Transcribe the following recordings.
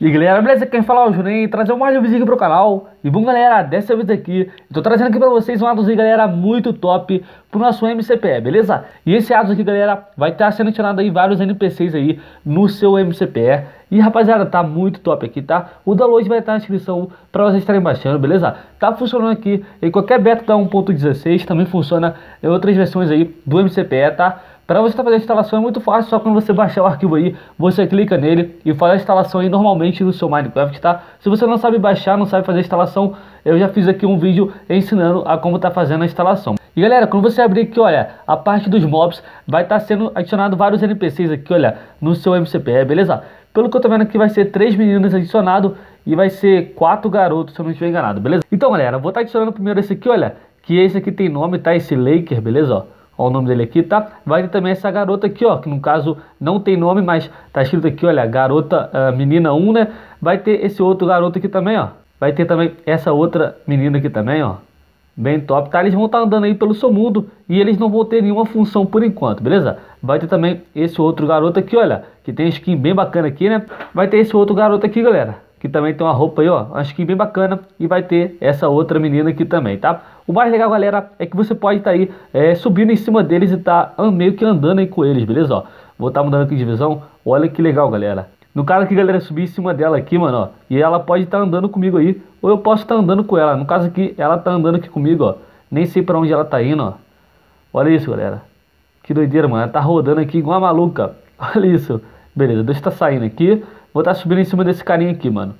E galera, beleza? Quem fala é o Juninho, trazer mais um vídeo aqui pro canal E bom galera, dessa vez aqui, tô trazendo aqui pra vocês um adozinho galera muito top pro nosso MCPE, beleza? E esse ados aqui galera, vai estar sendo tirado aí vários NPCs aí no seu MCPE E rapaziada, tá muito top aqui, tá? O download vai estar na descrição pra vocês estarem baixando, beleza? Tá funcionando aqui em qualquer beta da 1.16, também funciona em outras versões aí do MCPE, tá? Para você fazer a instalação é muito fácil, só quando você baixar o arquivo aí, você clica nele e faz a instalação aí normalmente no seu Minecraft, tá? Se você não sabe baixar, não sabe fazer a instalação, eu já fiz aqui um vídeo ensinando a como tá fazendo a instalação. E galera, quando você abrir aqui, olha, a parte dos mobs, vai estar tá sendo adicionado vários NPCs aqui, olha, no seu MCPE, beleza? Pelo que eu tô vendo aqui, vai ser três meninas adicionado e vai ser quatro garotos, se eu não estiver enganado, beleza? Então galera, vou estar tá adicionando primeiro esse aqui, olha, que esse aqui tem nome, tá? Esse Laker, beleza? Ó. Olha o nome dele aqui, tá? Vai ter também essa garota aqui, ó, que no caso não tem nome, mas tá escrito aqui, olha, garota, uh, menina 1, né? Vai ter esse outro garoto aqui também, ó. Vai ter também essa outra menina aqui também, ó. Bem top, tá? Eles vão estar tá andando aí pelo seu mundo e eles não vão ter nenhuma função por enquanto, beleza? Vai ter também esse outro garoto aqui, olha, que tem skin bem bacana aqui, né? Vai ter esse outro garoto aqui, galera, que também tem uma roupa aí, ó, uma skin bem bacana. E vai ter essa outra menina aqui também, tá? O mais legal, galera, é que você pode estar tá aí é, subindo em cima deles e tá meio que andando aí com eles, beleza? Ó, vou estar tá mudando aqui de visão. Olha que legal, galera. No caso aqui, galera, subir em cima dela aqui, mano, ó. E ela pode estar tá andando comigo aí, ou eu posso estar tá andando com ela. No caso aqui, ela tá andando aqui comigo, ó. Nem sei pra onde ela tá indo, ó. Olha isso, galera. Que doideira, mano. Ela tá rodando aqui igual uma maluca. Olha isso. Beleza, deixa eu tá saindo aqui. Vou estar tá subindo em cima desse carinha aqui, mano.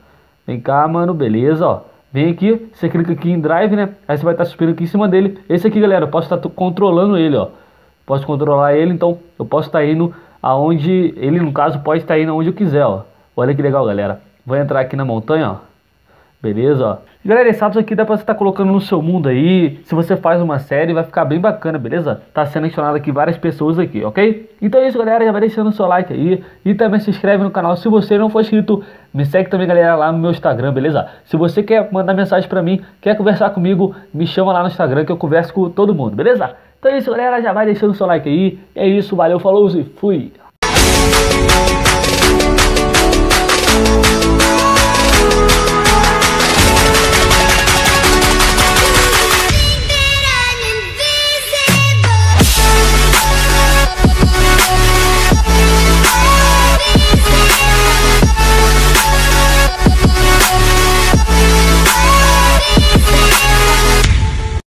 Vem cá, mano, beleza, ó. Vem aqui, você clica aqui em Drive, né? Aí você vai estar subindo aqui em cima dele. Esse aqui, galera, eu posso estar controlando ele, ó. Posso controlar ele, então eu posso estar indo aonde... Ele, no caso, pode estar indo aonde eu quiser, ó. Olha que legal, galera. Vou entrar aqui na montanha, ó. Beleza. Galera, esse aqui dá pra você estar tá colocando no seu mundo aí. Se você faz uma série, vai ficar bem bacana, beleza? Tá sendo adicionado aqui várias pessoas aqui, ok? Então é isso, galera. Já vai deixando o seu like aí. E também se inscreve no canal. Se você não for inscrito, me segue também, galera, lá no meu Instagram, beleza? Se você quer mandar mensagem pra mim, quer conversar comigo, me chama lá no Instagram que eu converso com todo mundo, beleza? Então é isso, galera. Já vai deixando o seu like aí. É isso, valeu, falou e fui!